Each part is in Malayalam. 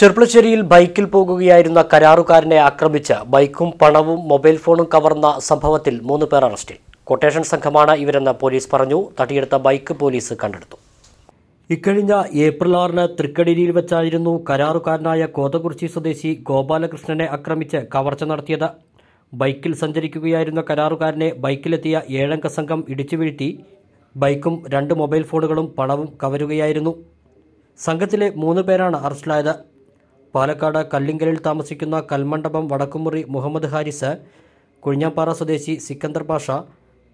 ചെർപ്പളശ്ശേരിയിൽ ബൈക്കിൽ പോകുകയായിരുന്ന കരാറുകാരനെ ആക്രമിച്ച് ബൈക്കും പണവും മൊബൈൽ ഫോണും കവർന്ന സംഭവത്തിൽ മൂന്ന് പേർ അറസ്റ്റിൽ. കൊട്ടേഷൻ സംഘമാണ് ഇവരെന്ന് പോലീസ് പറഞ്ഞു. തട്ടിയെടുത്ത ബൈക്ക് പോലീസ് കണ്ടെടുത്തു. ഇക്കഴിഞ്ഞ ഏപ്രിൽ ആറിന് തൃക്കടിരിയിൽ വെച്ചായിരുന്നു കരാറുകാരനായ കോതകുറിച്ചി സ്വദേശി ഗോപാലകൃഷ്ണനെ ആക്രമിച്ച് കവർച്ച നടത്തിയത്. ബൈക്കിൽ സഞ്ചരിക്കുകയായിരുന്ന കരാറുകാരനെ ബൈക്കിലെത്തിയ ഏഴംഗ സംഘം ഇടിച്ചു വീഴ്ത്തി. ബൈക്കും രണ്ട് മൊബൈൽ ഫോണുകളും പണവും കവരുകയായിരുന്നു. സംഘത്തിലെ മൂന്ന് പേരാണ് അറസ്റ്റിലായത്. പാലക്കാട് കല്ലിങ്കലിൽ താമസിക്കുന്ന കൽമണ്ഡപം വടക്കുമുറി മുഹമ്മദ് ഹാരിസ് കുഴിഞ്ഞാപ്പാറ സ്വദേശി സിക്കന്ദർ പാഷ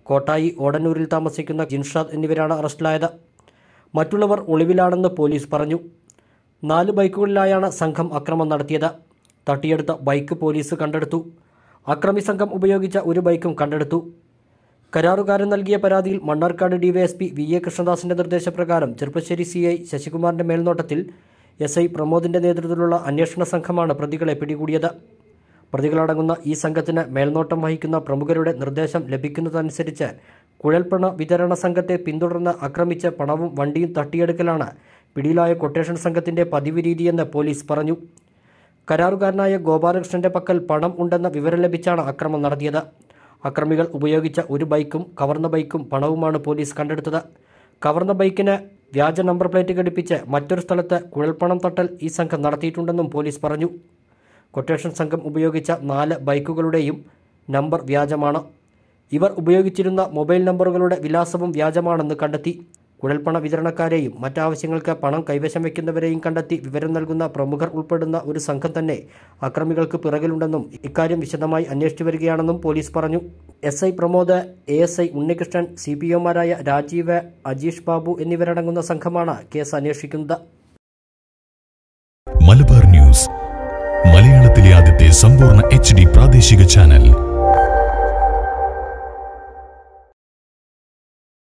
കോട്ടായി ഓടന്നൂരിൽ താമസിക്കുന്ന ജിൻഷാദ് എന്നിവരാണ് അറസ്റ്റിലായത്. മറ്റുള്ളവർ ഒളിവിലാണെന്ന് പോലീസ് പറഞ്ഞു. നാല് ബൈക്കുകളിലായാണ് സംഘം അക്രമം നടത്തിയത്. തട്ടിയെടുത്ത ബൈക്ക് പോലീസ് കണ്ടെടുത്തു. അക്രമി സംഘം ഉപയോഗിച്ച ഒരു ബൈക്കും കണ്ടെടുത്തു. കരാറുകാരൻ നൽകിയ പരാതിയിൽ മണ്ണാർക്കാട് ഡിവൈഎസ്പി വി എ കൃഷ്ണദാസിന്റെ നിർദ്ദേശപ്രകാരം ചെറുപ്പശ്ശേരി സി ഐ ശശികുമാറിന്റെ മേൽനോട്ടത്തിൽ എസ് ഐ പ്രമോദിന്റെ നേതൃത്വത്തിലുള്ള അന്വേഷണ സംഘമാണ് പ്രതികളെ പിടികൂടിയത്. പ്രതികളടങ്ങുന്ന ഈ സംഘത്തിന് മേൽനോട്ടം വഹിക്കുന്ന പ്രമുഖരുടെ നിർദ്ദേശം ലഭിക്കുന്നതനുസരിച്ച് കുഴൽപ്പണ വിതരണ സംഘത്തെ പിന്തുടർന്ന് ആക്രമിച്ച പണവും വണ്ടിയും തട്ടിയെടുക്കലാണ് പിടിയിലായ കൊട്ടേഷൻ സംഘത്തിന്റെ പതിവ് രീതിയെന്ന് പോലീസ് പറഞ്ഞു. കരാറുകാരനായ ഗോപാലകൃഷ്ണന്റെ പക്കൽ പണം ഉണ്ടെന്ന വിവരം ലഭിച്ചാണ് അക്രമം നടത്തിയത്. അക്രമികൾ ഉപയോഗിച്ച ഒരു ബൈക്കും കവർന്ന ബൈക്കും പണവുമാണ് പോലീസ് കണ്ടെടുത്തത്. കവർന്ന ബൈക്കിന് വ്യാജ നമ്പർ പ്ലേറ്റ് ഘടിപ്പിച്ച് മറ്റൊരു സ്ഥലത്ത് കുഴൽപ്പണം തട്ടൽ ഈ സംഘം നടത്തിയിട്ടുണ്ടെന്നും പോലീസ് പറഞ്ഞു. കൊട്ടേഷൻ സംഘം ഉപയോഗിച്ച നാല് ബൈക്കുകളുടെയും നമ്പർ വ്യാജമാണ്. ഇവർ ഉപയോഗിച്ചിരുന്ന മൊബൈൽ നമ്പറുകളുടെ വിലാസവും വ്യാജമാണെന്ന് കണ്ടെത്തി. കുഴൽപ്പണ വിതരണക്കാരെയും മറ്റാവശ്യങ്ങൾക്ക് പണം കൈവശം വയ്ക്കുന്നവരെയും കണ്ടെത്തി വിവരം നൽകുന്ന പ്രമുഖർ ഉൾപ്പെടുന്ന ഒരു സംഘം തന്നെ അക്രമികൾക്ക് പിറകിലുണ്ടെന്നും ഇക്കാര്യം വിശദമായി അന്വേഷിച്ചു വരികയാണെന്നും പോലീസ് പറഞ്ഞു. S I Pramod A S I Unnikrishnan C P ഒമാരായ Rajeev Ajeesh Babu എന്നിവരടങ്ങുന്ന സംഘമാണ് കേസ് അന്വേഷിക്കുന്നത്. മലബാർ ന്യൂസ് മലയാളത്തിലെ ആദ്യത്തെ സമ്പൂർണ എച്ച് പ്രാദേശിക ചാനൽ.